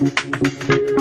Gracias.